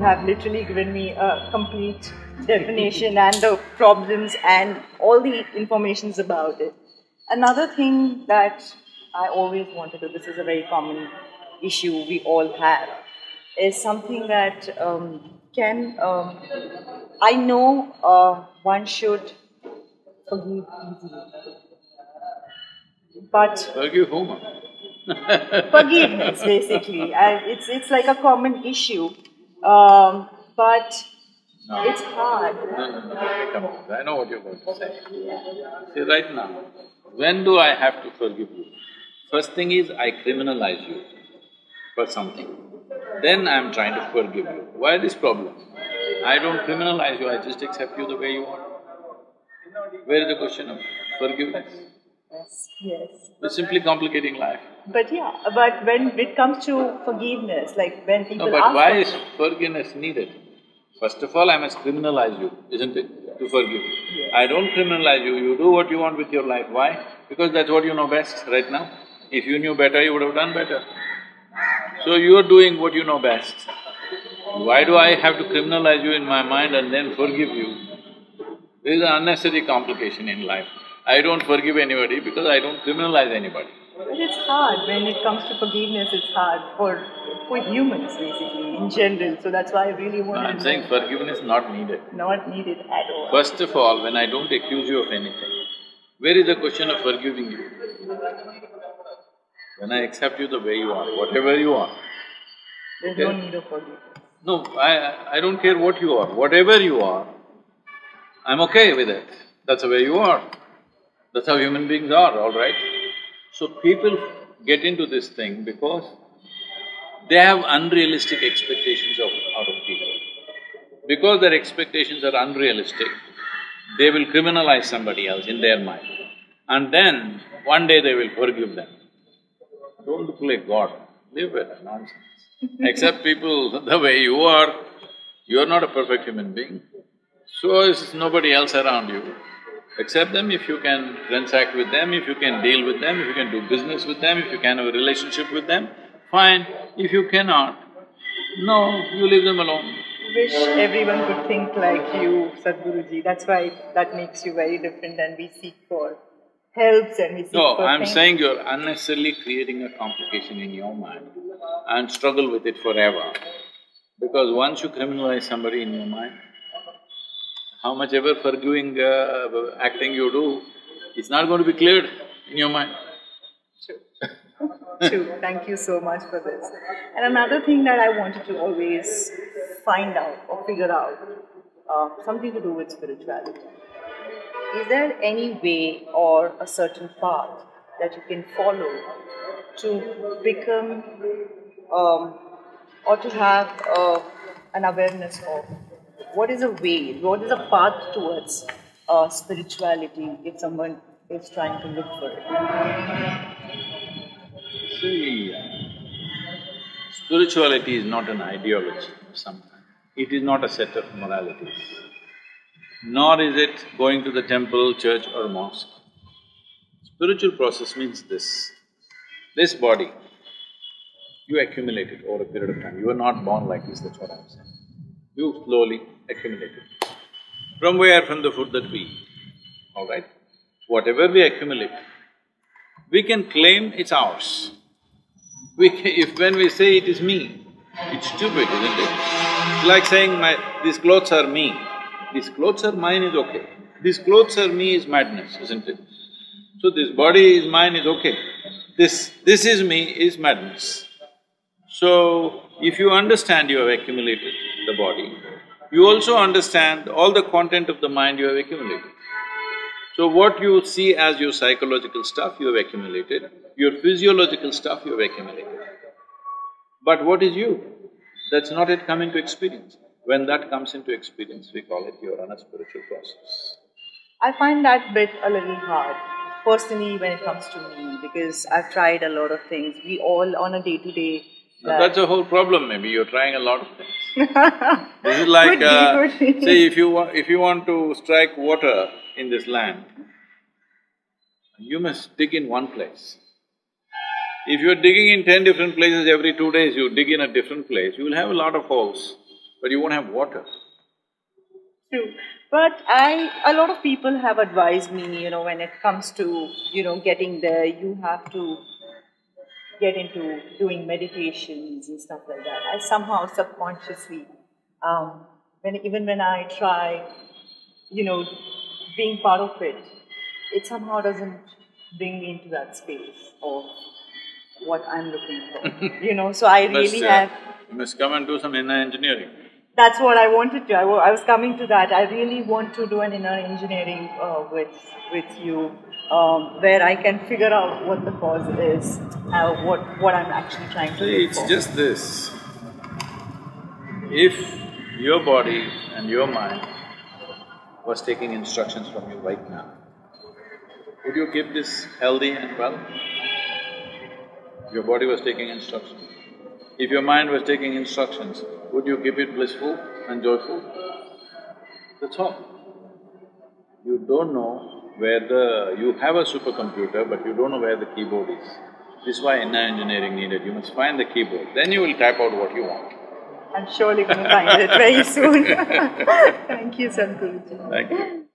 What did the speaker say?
you have literally given me a complete definition and the problems and all the informations about it. Another thing that I always wanted to, this is a very common issue we all have, is something that um, can, um, I know uh, one should forgive easily. But Forgive whom? forgiveness basically and it's it's like a common issue um, but No. it's hard No, no, no, okay, come on, I know what you're going to say. See, right now, when do I have to forgive you? First thing is, I criminalize you for something. Then I'm trying to forgive you. Why this problem? I don't criminalize you, I just accept you the way you are. Where is the question of forgiveness? Yes yes We're simply complicating life. but yeah but when it comes to forgiveness like when people No, but ask why is forgiveness needed? First of all, I must criminalize you, isn't it, to forgive you? I don't criminalize you, you do what you want with your life. Why? Because that's what you know best right now. If you knew better, you would have done better. So you are doing what you know best. Why do I have to criminalize you in my mind and then forgive you? There is an unnecessary complication in life. I don't forgive anybody because I don't criminalize anybody. but it's hard when it comes to forgiveness it's hard for for humans basically in general so that's why I really want I'm saying forgiveness not needed. not needed at all First of all, when I don't accuse you of anything, where is the question of forgiving you? When I accept you the way you are, whatever you are. there's no need of forgiveness No, I… I don't care what you are, whatever you are, I'm okay with it. That's the way you are. That's how human beings are, all right? So people get into this thing because they have unrealistic expectations of… out of people. Because their expectations are unrealistic, they will criminalize somebody else in their mind. And then, one day they will forgive them. Don't play God, live with that nonsense. Accept people the way you are, you are not a perfect human being. So is nobody else around you. Accept them if you can transact with them, if you can deal with them, if you can do business with them, if you can have a relationship with them, fine. If you cannot, no, you leave them alone. wish everyone could think like you, Sadhguruji. That's why that makes you very different and we seek for helps and we seek No, for No, I'm things. saying you're unnecessarily creating a complication in your mind and struggle with it forever. Because once you criminalize somebody in your mind, how much ever forgiving uh, acting you do, it's not going to be cleared in your mind. True, thank you so much for this. And another thing that I wanted to always find out or figure out, uh, something to do with spirituality. Is there any way or a certain path that you can follow to become um, or to have uh, an awareness of what is a way, what is a path towards uh, spirituality if someone is trying to look for it? See, spirituality is not an ideology of some kind. It is not a set of moralities. Nor is it going to the temple, church or mosque. Spiritual process means this. This body, you accumulate it over a period of time. You are not born like this, that's what I'm saying. You slowly accumulate it. From where? From the food that we eat, all right? Whatever we accumulate, we can claim it's ours. We ca- if when we say it is me, it's stupid, isn't it? It's like saying my… these clothes are me. These clothes are mine is okay. These clothes are me is madness, isn't it? So this body is mine is okay. This… this is me is madness. So, if you understand you have accumulated the body, you also understand all the content of the mind you have accumulated. So what you see as your psychological stuff you have accumulated, your physiological stuff you have accumulated. But what is you? That's not yet coming to experience. When that comes into experience, we call it you're on a spiritual process. I find that bit a little hard, personally, when it comes to me, because I've tried a lot of things. We all, on a day to day, That's a whole problem maybe, you're trying a lot of things. This is like, Could uh, be. see, if you want… if you want to strike water in this land, you must dig in one place. If you're digging in ten different places every two days, you dig in a different place, you will have a lot of holes. but you won't have water. True. But I, a lot of people have advised me, you know, when it comes to, you know, getting there, you have to get into doing meditations and stuff like that. I somehow subconsciously, um, when even when I try, you know, being part of it, it somehow doesn't bring me into that space of what I'm looking for. you know, so I Must, really uh, have You must come and do some inner engineering. that's what I wanted to. I I was coming to that. I really want to do an inner engineering uh, with with you, um, where I can figure out what the cause is, uh, what what I'm actually trying to See, it's for. just this. If your body and your mind was taking instructions from you right now, would you keep this healthy and well? Your body was taking instructions. If your mind was taking instructions, would you keep it blissful and joyful? That's all. You don't know where the… you have a supercomputer, but you don't know where the keyboard is. This is why inner engineering needed. You must find the keyboard, then you will type out what you want. I'm surely going to find it very soon. Thank you, Sadhguruji. Thank you.